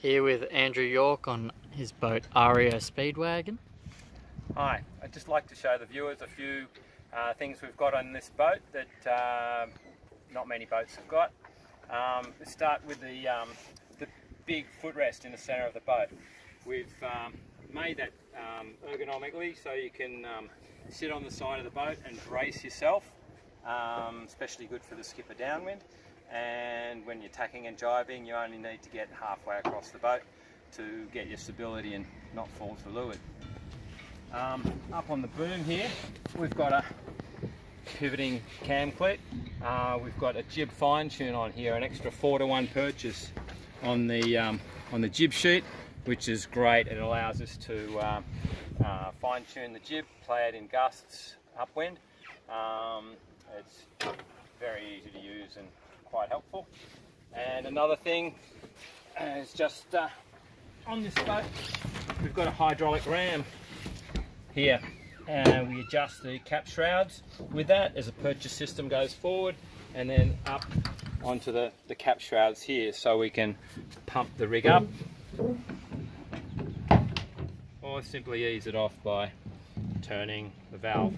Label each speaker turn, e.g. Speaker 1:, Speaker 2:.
Speaker 1: Here with Andrew York on his boat REO Speedwagon.
Speaker 2: Hi, I'd just like to show the viewers a few uh, things we've got on this boat that uh, not many boats have got. Um, let's start with the, um, the big footrest in the centre of the boat. We've um, made that um, ergonomically so you can um, sit on the side of the boat and brace yourself, um, especially good for the skipper downwind. And when you're tacking and jibing, you only need to get halfway across the boat to get your stability and not fall to leeward. Um, up on the boom here, we've got a pivoting cam cleat. Uh, we've got a jib fine tune on here, an extra four to one purchase on the um, on the jib sheet, which is great. It allows us to uh, uh, fine tune the jib, play it in gusts upwind. Um, it's very easy to use and quite helpful. And another thing is just uh, on this boat, we've got a hydraulic ram here. And we adjust the cap shrouds with that as the purchase system goes forward and then up onto the, the cap shrouds here so we can pump the rig up. Or simply ease it off by turning the valve